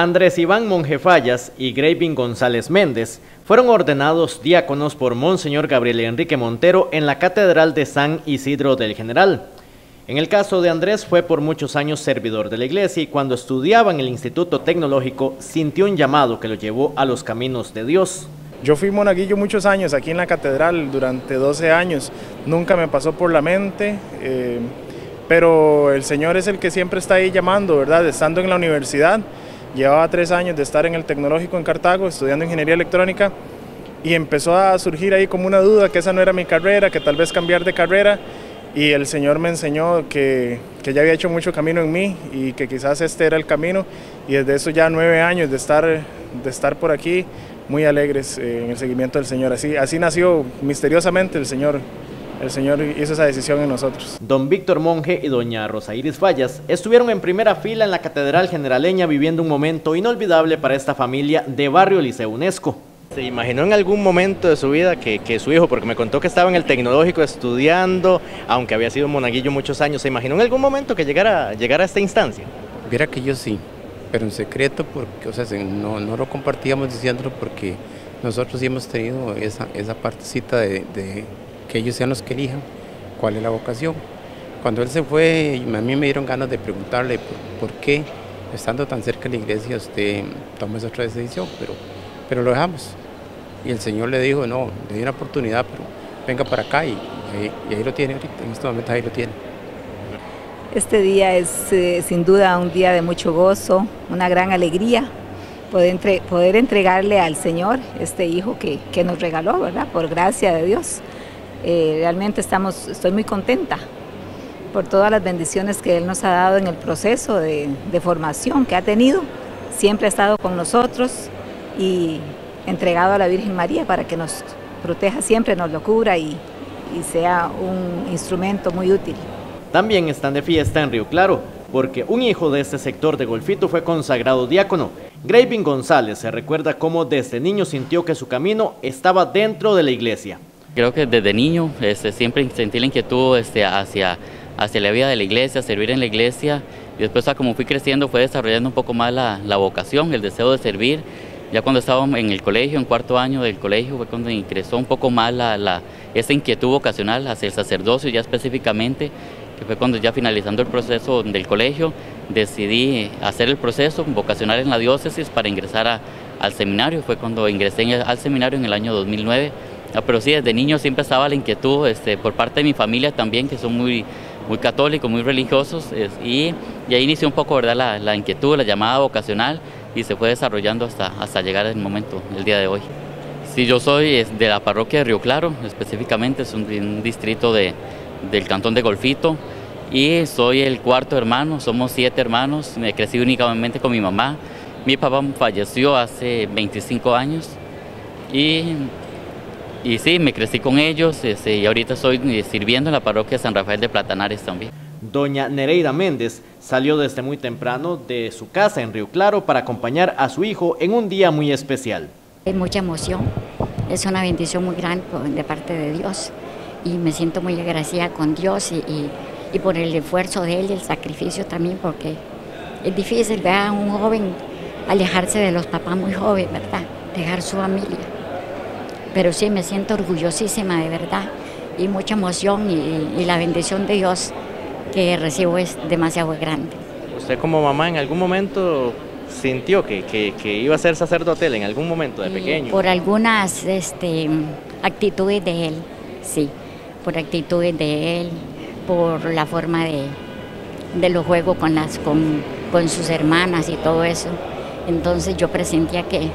Andrés Iván Monjefallas y Graving González Méndez fueron ordenados diáconos por Monseñor Gabriel Enrique Montero en la Catedral de San Isidro del General. En el caso de Andrés fue por muchos años servidor de la iglesia y cuando estudiaba en el Instituto Tecnológico sintió un llamado que lo llevó a los caminos de Dios. Yo fui monaguillo muchos años aquí en la catedral, durante 12 años, nunca me pasó por la mente, eh, pero el Señor es el que siempre está ahí llamando, ¿verdad? Estando en la universidad, Llevaba tres años de estar en el tecnológico en Cartago estudiando ingeniería electrónica y empezó a surgir ahí como una duda que esa no era mi carrera, que tal vez cambiar de carrera y el Señor me enseñó que, que ya había hecho mucho camino en mí y que quizás este era el camino y desde eso ya nueve años de estar, de estar por aquí muy alegres eh, en el seguimiento del Señor. Así, así nació misteriosamente el Señor el Señor hizo esa decisión en nosotros. Don Víctor Monge y doña Rosa Iris Fallas estuvieron en primera fila en la Catedral Generaleña viviendo un momento inolvidable para esta familia de Barrio Liceo UNESCO. ¿Se imaginó en algún momento de su vida que, su hijo, porque me contó que estaba en el tecnológico estudiando, aunque había sido monaguillo muchos años, ¿se imaginó en algún momento que llegara, llegara a esta instancia? Mira que yo sí, pero en secreto, porque, o sea, no, no lo compartíamos diciéndolo porque nosotros sí hemos tenido esa, esa partecita de que ellos sean los que elijan cuál es la vocación. Cuando él se fue, a mí me dieron ganas de preguntarle por, qué, estando tan cerca de la iglesia, usted toma esa otra decisión, pero, pero lo dejamos. Y el Señor le dijo, no, le di una oportunidad, pero venga para acá y, ahí, lo tiene ahorita, en este momento ahí lo tiene. Este día es eh, sin duda un día de mucho gozo, una gran alegría, poder, poder entregarle al Señor este hijo que, que nos regaló, ¿verdad? Por gracia de Dios. Eh, realmente estamos, estoy muy contenta por todas las bendiciones que Él nos ha dado en el proceso de, formación que ha tenido. Siempre ha estado con nosotros y entregado a la Virgen María para que nos proteja siempre, nos lo cubra y, sea un instrumento muy útil. También están de fiesta en Río Claro, porque un hijo de este sector de Golfito fue consagrado diácono. Graving González se recuerda cómo desde niño sintió que su camino estaba dentro de la iglesia. Creo que desde niño este, siempre sentí la inquietud este, hacia, hacia la vida de la iglesia, servir en la iglesia. Y después, como fui creciendo, fue desarrollando un poco más la, la vocación, el deseo de servir. Ya cuando estaba en el colegio, en cuarto año del colegio, fue cuando ingresó un poco más la, la, esa inquietud vocacional hacia el sacerdocio, ya específicamente, que fue cuando ya finalizando el proceso del colegio, decidí hacer el proceso vocacional en la diócesis para ingresar a, al seminario. Fue cuando ingresé al seminario en el año 2009 Ah, pero sí, desde niño siempre estaba la inquietud este, por parte de mi familia también, que son muy, muy católicos, muy religiosos, y, ahí inició un poco ¿verdad? La, inquietud, la llamada vocacional, y se fue desarrollando hasta, hasta llegar al momento, el día de hoy. Sí, yo soy de la parroquia de Río Claro, específicamente es un, distrito de, del cantón de Golfito, y soy el cuarto hermano, somos siete hermanos, me crecí únicamente con mi mamá. Mi papá falleció hace 25 años y y sí, me crecí con ellos este, y ahorita estoy eh, sirviendo en la parroquia San Rafael de Platanares también. Doña Nereida Méndez salió desde muy temprano de su casa en Río Claro para acompañar a su hijo en un día muy especial. Es mucha emoción, es una bendición muy grande de parte de Dios y me siento muy agradecida con Dios y, y, por el esfuerzo de él y el sacrificio también porque es difícil ver a un joven alejarse de los papás muy jóvenes, ¿verdad? Dejar su familia pero sí me siento orgullosísima de verdad y mucha emoción y, la bendición de Dios que recibo es demasiado grande. ¿Usted como mamá en algún momento sintió que, que, iba a ser sacerdote en algún momento de pequeño? Por algunas este, actitudes de él, sí, por actitudes de él, por la forma de, de los juegos con, las, con, con sus hermanas y todo eso. Entonces yo presentía que,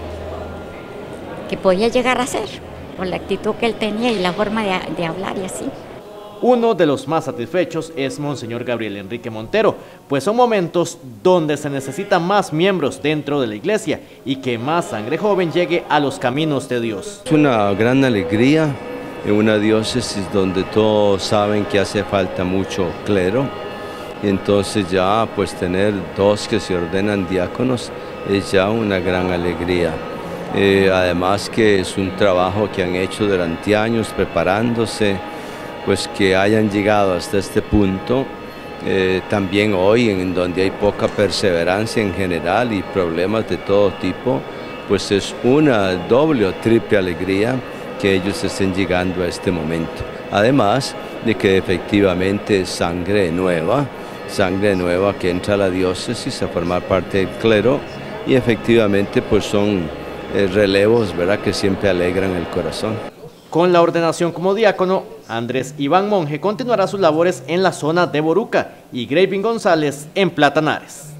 que podía llegar a ser, por la actitud que él tenía y la forma de, hablar y así. Uno de los más satisfechos es Monseñor Gabriel Enrique Montero, pues son momentos donde se necesitan más miembros dentro de la iglesia y que más sangre joven llegue a los caminos de Dios. Es una gran alegría en una diócesis donde todos saben que hace falta mucho clero y entonces ya pues tener dos que se ordenan diáconos es ya una gran alegría. Eh, además que es un trabajo que han hecho durante años preparándose, pues que hayan llegado hasta este punto eh, también hoy en donde hay poca perseverancia en general y problemas de todo tipo, pues es una doble o triple alegría que ellos estén llegando a este momento. Además de que efectivamente es sangre nueva, sangre nueva que entra a la diócesis a formar parte del clero y efectivamente pues son relevos ¿verdad? que siempre alegran el corazón. Con la ordenación como diácono, Andrés Iván Monje continuará sus labores en la zona de Boruca y Graving González en Platanares.